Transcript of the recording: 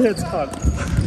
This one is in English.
Forehead's hot.